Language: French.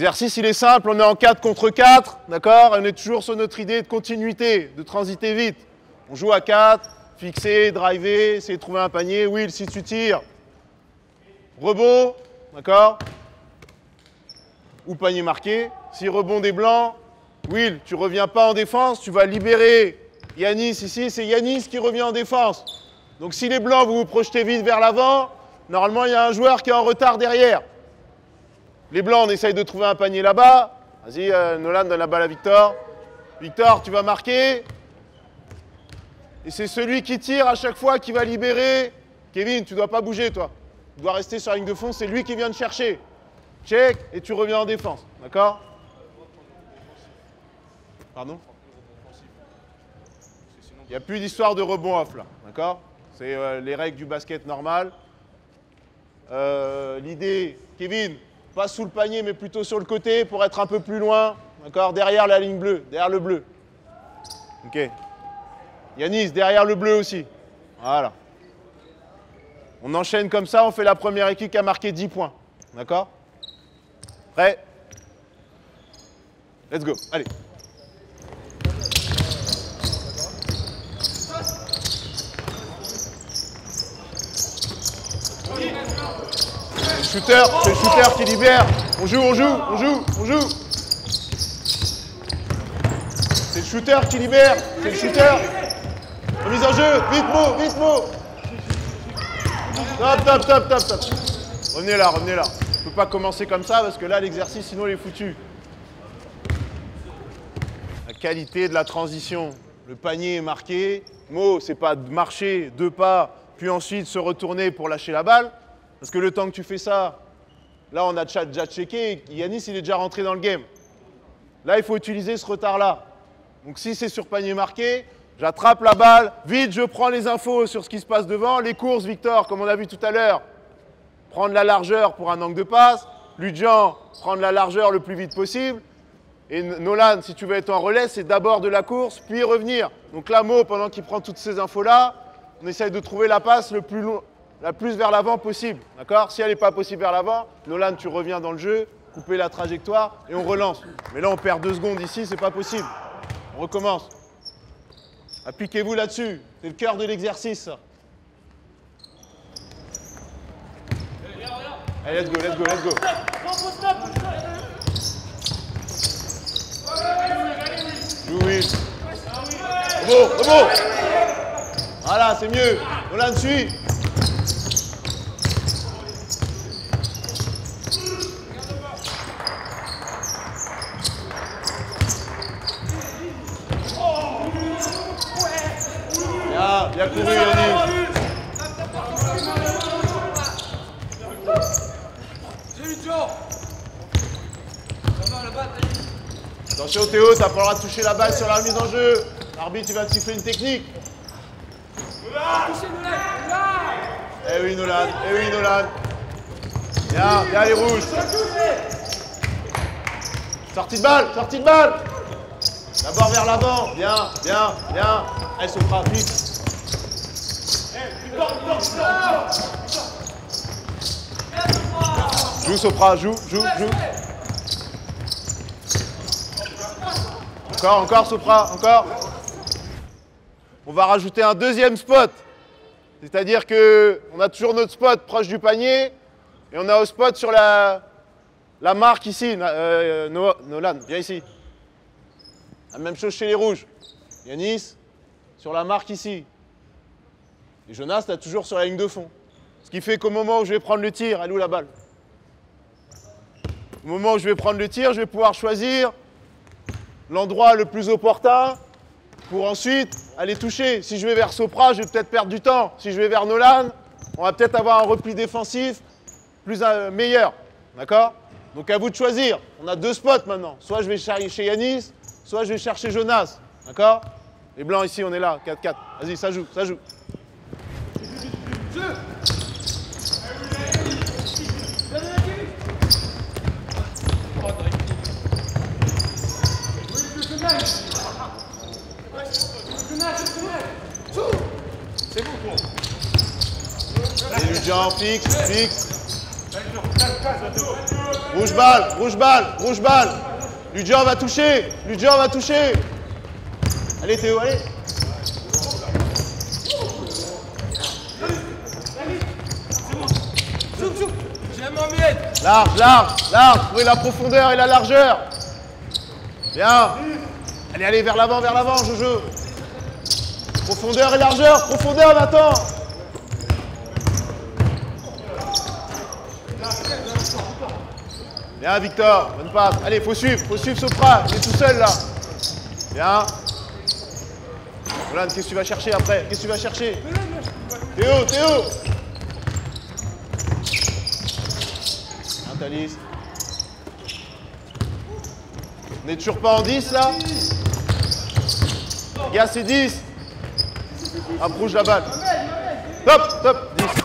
L'exercice, il est simple, on est en 4 contre 4, d'accord On est toujours sur notre idée de continuité, de transiter vite. On joue à 4, fixer, driver, essayer de trouver un panier. Will, si tu tires, rebond, d'accord Ou panier marqué. Si rebond des blancs, Will, tu reviens pas en défense, tu vas libérer Yanis ici, c'est Yanis qui revient en défense. Donc si les blancs, vous vous projetez vite vers l'avant, normalement il y a un joueur qui est en retard derrière. Les blancs, on essaye de trouver un panier là-bas. Vas-y, euh, Nolan, donne la balle à Victor. Victor, tu vas marquer. Et c'est celui qui tire à chaque fois qui va libérer. Kevin, tu dois pas bouger, toi. Tu dois rester sur la ligne de fond, c'est lui qui vient de chercher. Check, et tu reviens en défense. D'accord? Pardon? Il n'y a plus d'histoire de rebond off, là. D'accord? C'est euh, les règles du basket normal. Euh, L'idée, Kevin, pas sous le panier, mais plutôt sur le côté pour être un peu plus loin. D'accord Derrière la ligne bleue, derrière le bleu. Ok. Yanis, derrière le bleu aussi. Voilà. On enchaîne comme ça, on fait la première équipe qui a marqué 10 points. D'accord? Prêt? Let's go. Allez. Shooter, c'est le shooter qui libère. On joue, on joue, on joue, on joue. C'est le shooter qui libère, c'est le shooter. Remise en jeu, vite Mo, vite Mo. Top, top, top, top, top. Revenez là, revenez là. On peut pas commencer comme ça parce que là l'exercice sinon il est foutu. La qualité de la transition. Le panier est marqué. Mo, c'est pas de marcher deux pas, puis ensuite se retourner pour lâcher la balle. Parce que le temps que tu fais ça, là on a déjà checké, Yanis il est déjà rentré dans le game. Là il faut utiliser ce retard-là. Donc si c'est sur panier marqué, j'attrape la balle, vite je prends les infos sur ce qui se passe devant. Les courses, Victor, comme on a vu tout à l'heure, prendre la largeur pour un angle de passe. Ludjan, prendre la largeur le plus vite possible. Et Nolan, si tu veux être en relais, c'est d'abord de la course, puis revenir. Donc là, Mo, pendant qu'il prend toutes ces infos-là, on essaye de trouver la passe le plus, long, la plus vers l'avant possible. D'accord? Si elle n'est pas possible vers l'avant, Nolan, tu reviens dans le jeu, couper la trajectoire et on relance. Mais là, on perd deux secondes ici, c'est pas possible. On recommence. Appliquez-vous là-dessus. C'est le cœur de l'exercice. Allez, let's go, let's go, let's go. Oui. Bon, bon. Voilà, c'est mieux. Nolan suit. Bien couru. Attention Théo, t'as pas le toucher la balle sur la mise en jeu. L'arbitre, tu vas te siffler une technique. Eh oui, Nolan. Eh oui, Nolan. Bien, bien les rouges. Sortie de balle, sortie de balle. D'abord vers l'avant. Bien, bien, bien. Elle se fera vite. Joue Sopra, joue, joue, joue. Encore, encore Sopra, encore. On va rajouter un deuxième spot. C'est-à-dire que on a toujours notre spot proche du panier et on a un spot sur la, la marque ici. Euh, Nolan, viens ici. La même chose chez les rouges. Yanis, sur la marque ici. Et Jonas, tu toujours sur la ligne de fond. Ce qui fait qu'au moment où je vais prendre le tir, elle est où la balle? Au moment où je vais prendre le tir, je vais pouvoir choisir l'endroit le plus opportun pour ensuite aller toucher. Si je vais vers Sopra, je vais peut-être perdre du temps. Si je vais vers Nolan, on va peut-être avoir un repli défensif plus euh, meilleur. D'accord? Donc à vous de choisir. On a deux spots maintenant. Soit je vais chercher Yanis, soit je vais chercher Jonas. D'accord? Les blancs ici, on est là, 4-4. Vas-y, ça joue, ça joue. Et fixe, fixe. Rouge balle, rouge balle, rouge balle. Ludger va toucher, Ludger va toucher. Allez Théo, allez. Large, large, large. Trouvez la profondeur et la largeur. Bien. Allez, allez, vers l'avant, vers l'avant, Jojo. Profondeur et largeur, profondeur, Nathan. Bien, Victor, bonne passe. Allez, faut suivre, faut suivre Sopra. Il est tout seul là. Bien. Roland, qu'est-ce que tu vas chercher après? Qu'est-ce que tu vas chercher? Théo, Théo Thalys. On n'est toujours pas en 10 là? Les gars, c'est 10. Approche. Top, top, 10.